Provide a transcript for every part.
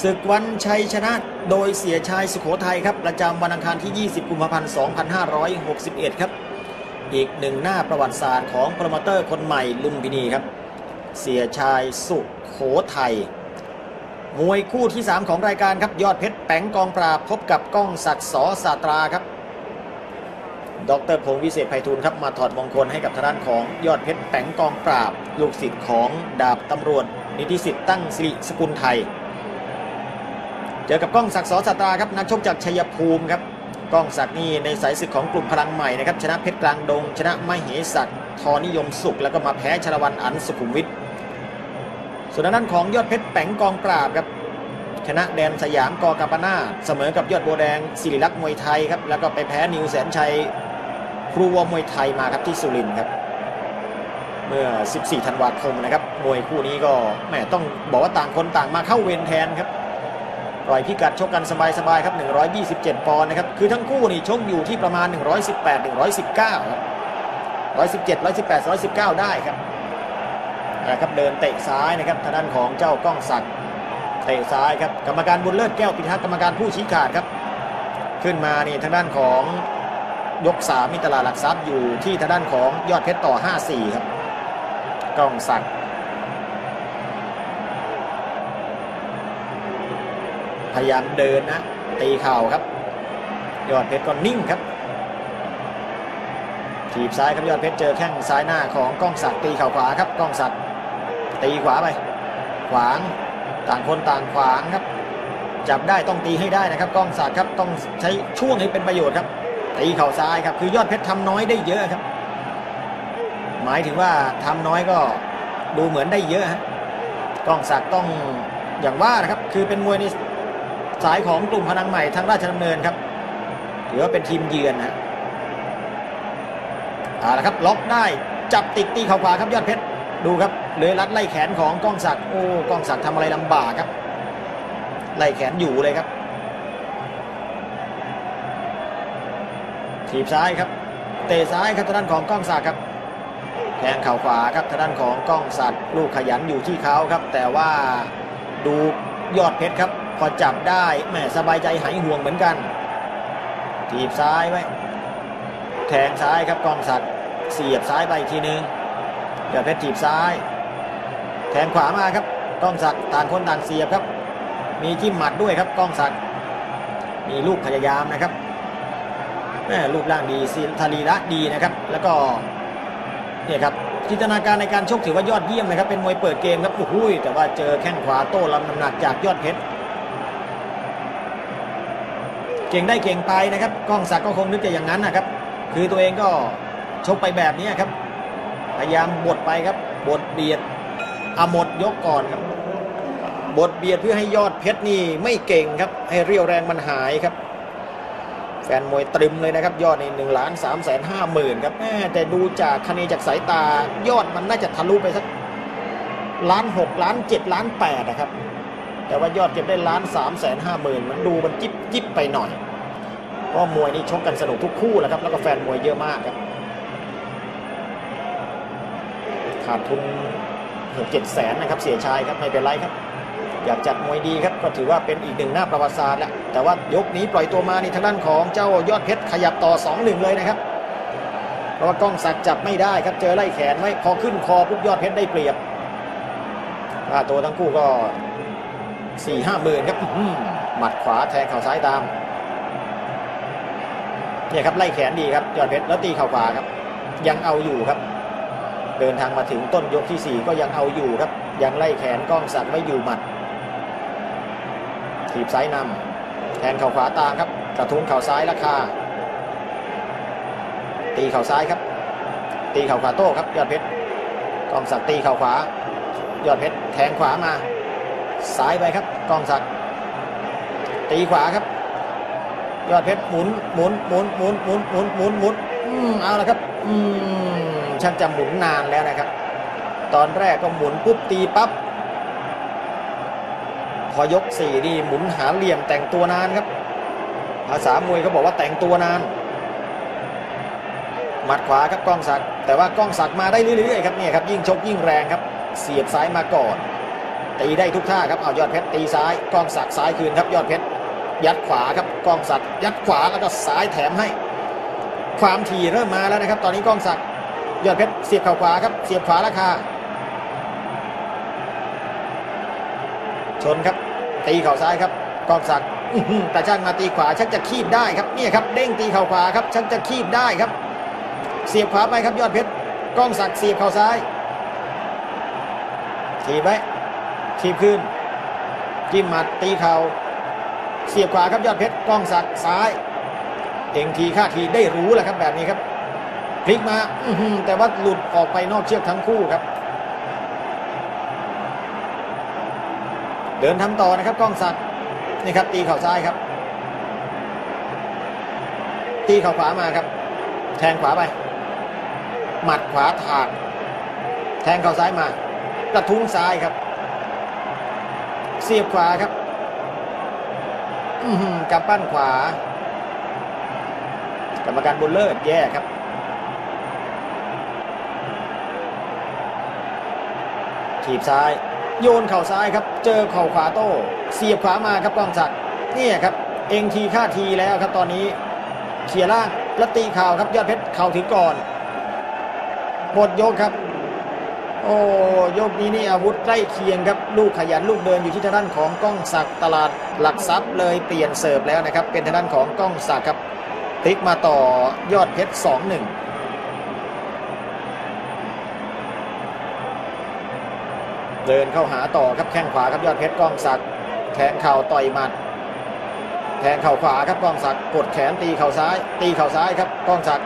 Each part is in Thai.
ศึกวันชัยชนะโดยเสียชายสุโขทัยครับ ประจำวันอังคารที่ 20 กุมภาพันธ์ 2561 ครับ อีกหนึ่งหน้าประวัติศาสตร์ของโปรโมเตอร์คนใหม่ลุมพินีครับ เสียชายสุโขทัยมวยคู่ที่ 3 ของรายการครับ ยอดเพชรแปงกองปราบพบกับก้องศักดิ์สอสาตราครับดรพงศ์วิเศษไพฑูรย์ครับมาถอดมงคลให้กับทางด้านของยอดเพชรแปงกองปราบ ลูกศิษย์ของดาบตำรวจ นิติสิทธิ์ตั้งสิริสกุลไทย อกับก้องศักดิ์สอสตราครับนักชกจากชัยภูมิครับก้องศักดิ์นี่ในสายศึกของกลุ่มพลังใหม่นะครับชนะเพชรกลางดง ชนะมเหสักทอนิยมสุข แล้วก็มาแพ้ชลวันอันสุขุมวิทส่วนด้านของยอดเพชรแปงกองปราบครับชนะแดนสยามกอกาปนาเสมอกับยอดโบแดงศิริลักษ์มวยไทยครับแล้วก็ไปแพ้นิวแสนชัยครูวมวยไทยมาครับที่สุรินทร์ครับเมื่อ 14 ธันวาคมนะครับมวยคู่นี้ก็แหมต้องบอกว่าต่างคนต่างมาเข้าเวรแทนครับ ปล่อยพิกัดชกกันสบายๆครับ 127 ปอนด์นะครับ คือทั้งคู่นี่ชกอยู่ที่ประมาณ 118 119ครับ117 118 119 ได้ครับนะครับเดินเตะซ้ายนะครับทางด้านของเจ้าก้องศักดิ์เตะซ้ายครับกรรมการบุญเลิศแก้วพิทักษ์กรรมการผู้ชี้ขาดครับ ขึ้นมานี่ทางด้านของยก3มีตลาดหลักทรัพย์อยู่ที่ทางด้านของยอดเพชรต่อ 5-4 ครับก้องศักดิ์ พยายามเดินนะ ตีเข่าครับ ยอดเพชรก็นิ่งครับถีบซ้ายครับยอดเพชรเจอแข้งซ้ายหน้าของก้องศักดิ์ตีเข่าขวาครับก้องศักดิ์ตีขวาไป ขวางต่างคนต่างขวางครับ จับได้ต้องตีให้ได้นะครับก้องศักดิ์ครับต้องใช้ช่วงให้เป็นประโยชน์ครับ ตีเข่าซ้ายครับคือยอดเพชรทำน้อยได้เยอะครับ หมายถึงว่าทำน้อยก็ดูเหมือนได้เยอะฮะก้องศักดิ์ต้องอย่างว่านะครับ คือเป็นมวยใน สายของกลุ่มพนังใหม่ทางราชดำเนินครับถือว่าเป็นทีมเยือนนะเอาละครับ ล็อกได้จับติดตีเข่าขวาครับยอดเพชรดูครับเลยรัดไล่แขนของก้องศักดิ์โอ้ก้องศักดิ์ทำอะไรลำบากครับ ไล่แขนอยู่เลยครับถีบซ้ายครับ เตะซ้ายครับทางด้านของก้องศักดิ์ครับแทงเข่าขวาครับทางด้านของก้องศักดิ์ลูกขยันอยู่ที่เขาครับ แต่ว่าดูยอดเพชรครับ พอจับได้แหมสบายใจหายห่วงเหมือนกันถีบซ้ายไว้ แทงซ้ายครับกองศักดิ์เสียบซ้ายไปอีกทีนึงเดี๋ยอดเพชรถีบซ้าย แทงขวามาครับกองศักดิ์ต่างคนต่างเสียบครับ มีจิ้มหมัดด้วยครับกองศักดิ์มีลูกพยายามนะครับแม่รูปร่างดีศิทารีระดีนะครับ แล้วก็เนี่ยครับจินตนาการในการชกถือว่ายอดเยี่ยมนะครับ เป็นมวยเปิดเกมครับโอ้โหแต่ว่าเจอแข้งขวาโต้ลำน้ำหนักจากยอดเพชร เก่งได้เก่งไปนะครับก้องศักดิ์ก็คงนึกจะอย่างนั้นนะครับ คือตัวเองก็ชกไปแบบนี้ครับ พยายามบดไปครับบดเบียดอาหมดยกก่อนครับบดเบียดเพื่อให้ยอดเพชรนี่ไม่เก่งครับ ให้เรียวแรงมันหายครับ แฟนมวยตรึมเลยนะครับ ยอดในหนึ่งล้านสามแสนห้าหมื่นครับแต่ดูจากคะแนนจากสายตายอดมันน่าจะทะลุไปสักล้านหกล้านเจ็ดล้านแปดนะครับ แต่ว่ายอดเก็บได้ล้านสามแสนห้าหมื่นมันดูมันจิ๊บ จิบไปหน่อยเพราะมวยนี่ชกกันสนุกทุกคู่แหละครับ แล้วก็แฟนมวยเยอะมากครับขาดทุนหกเจ็ดแสนนะครับเสียชายครับไม่เป็นไรครับ อยากจัดมวยดีครับก็ถือว่าเป็นอีกหนึ่งหน้าประวัติศาสตร์แหละแต่ว่ายกนี้ปล่อยตัวมาในทางด้านของเจ้ายอดเพชรขยับต่อ 2-1 เลยนะครับ เพราะว่าก้องศักดิ์จับไม่ได้ครับเจอไล่แขนไว้พอขึ้นคอปุ๊บยอดเพชรได้เปรียบค่าตัวทั้งคู่ก็4ี่ห้าหมื่นครับ หมัดขวาแทงเข่าซ้ายตามเนี่ยครับไล่แขนดีครับยอดเพชรแล้วตีเข่าขวาครับ ยังเอาอยู่ครับ เดินทางมาถึงต้นยกที่ 4 ก็ยังเอาอยู่ครับ ยังไล่แขนก้องศักดิ์ไม่อยู่หมัดถีบซ้ายนำแทงเข่าขวาตามครับ กระทุ้งเข่าซ้ายราคา ตีเข่าซ้ายครับ ตีเข่าขวาโต้ครับ ยอดเพชรก้องศักดิ์ตีเข่าขวา ยอดเพชรแทงขวามา ซ้ายไปครับก้องศักดิ์ ตีขวาครับ ยอดเพชรหมุนหมุนหมุนหมุนหมุนหมุนหมุนหมุนอืมเอาละครับ อืมช่างจะหมุนนานแล้วนะครับ ตอนแรกก็หมุนปุ๊บตีปั๊บพอยกสี่นี่หมุนหาเหลี่ยมแต่งตัวนานครับ ภาษามวยเขาบอกว่าแต่งตัวนาน หมัดขวาครับก้องศักดิ์แต่ว่าก้องศักดิ์มาได้เรื่อยๆครับเนี่ยครับยิ่งชกยิ่งแรงครับ เสียบซ้ายมาก่อนตีได้ทุกท่าครับเอายอดเพชรตีซ้ายกล้องศักดิ์ซ้ายคืนครับยอดเพชร ยัดขวาครับกองศักดิ์ยัดขวาแล้วก็ซ้ายแถมให้ ความถี่เริ่มมาแล้วนะครับ ตอนนี้กองศักดิ์ยอดเพชรเสียบเข่าขวาครับเสียบขวาราคาชนครับ ตีเข่าซ้ายครับกองศักดิ์อื้อหือแต่ช่างมาตีขวาชักจะคีบได้ครับเนี่ยครับเด้งตีเข่าขวาครับชักจะคีบได้ครับ เสียบขวาไปครับยอดเพชรกองศักดิ์เสียบเข่าซ้ายทีบไว้ทีบขึ้นจิ้มหมัดตีเข่า เสียบขวาครับยอดเพชรก้องศักดิ์ซ้ายเองทีค่าทีได้รู้แหละครับแบบนี้ครับพลิกมาอืแต่ว่าหลุดออกไปนอกเชือกทั้งคู่ครับ เดินทำต่อนะครับกล้องศักดิ์นี่ครับตีเข่าซ้ายครับ ตีเข่าขวามาครับ แทงขวาไป หมัดขวาถากแทงเข่าซ้ายมากระทุ้งซ้ายครับ เสียบขวาครับ กำปั้นขวา กรรมการบุญเลิศแย่ครับถีบซ้าย โยนเข่าซ้ายครับ เจอเข่าขวาโต้ เสียบขวามาครับกล้องศักดิ์นี่ครับ เองทีค่าทีแล้วครับตอนนี้เขี่ยล่างแล้วตีเข่าครับยอดเพชรเข่าถึงก่อนหมดยกครับ โอ้ยกนี้นี่อาวุธใกล้เคียงครับ ลูกขยันลูกเดินอยู่ที่ทางด้านของก้องศักตลาดหลักทรัพย์เลยเปลี่ยนเสิร์ฟแล้วนะครับ เป็นทางด้านของก้องศักครับพลิกมาต่อยอดเพชรสองหนึ่งเดินเข้าหาต่อครับแข้งขวาครับยอดเพชรกล้องศักแทงเข่าต่อยหมัด แทงเข่าขวาครับกล้องศักกดแขนตีเข่าซ้าย ตีเข่าซ้ายครับกล้องศัก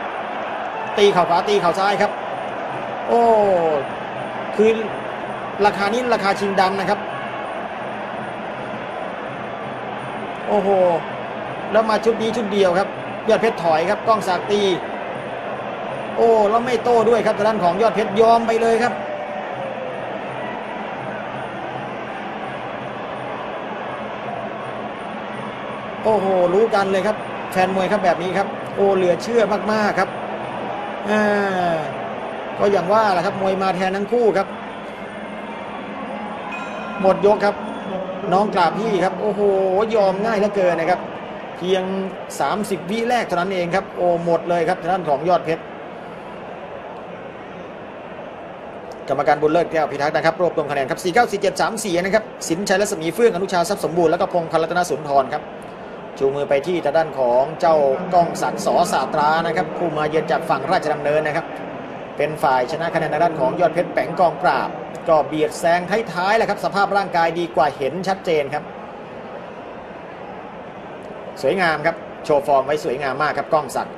ตีเข่าขวาตีเข่าซ้ายครับ โอ้ คือราคานี้ราคาชิงดำนะครับ โอ้โห แล้วมาชุดนี้ชุดเดียวครับ ยอดเพชรถอยครับ กล้องศักดิ์ตี โอ้แล้วไม่โต้ด้วยครับทางด้านของยอดเพชรยอมไปเลยครับโอ้โห รู้กันเลยครับ แฟนมวยครับแบบนี้ครับ โอ้เหลือเชื่อมาก ๆ ครับอ่า ก็อย่างว่าแหละครับมวยมาแทนทั้งคู่ครับ หมดยกครับ น้องกราบพี่ครับ โอ้โหยอมง่ายเหลือเกินนะครับ เพียง 30 วิแรกเท่านั้นเองครับ โอ้หมดเลยครับทางด้านของยอดเพชรกรรมการบุญเลิศแก้วพิทักษ์นะครับรวบรวมคะแนนครับ 494734 นะครับ สินชัยรัศมีเฟื่องอนุชาทรัพย์สมบูรณ์แล้วก็พงศ์พันรัตนสุนทรครับ ชูมือไปที่ทางด้านของเจ้าก้องศักดิ์สอสาตรานะครับผู้มาเยือนจากฝั่งราชดำเนินนะครับ เป็นฝ่ายชนะคะแนนทางด้านของยอดเพชรแปงกองปราบ ก็เบียดแซงท้ายๆแหละครับ สภาพร่างกายดีกว่าเห็นชัดเจนครับ สวยงามครับ โชว์ฟอร์มไว้สวยงามมากครับก้องศักดิ์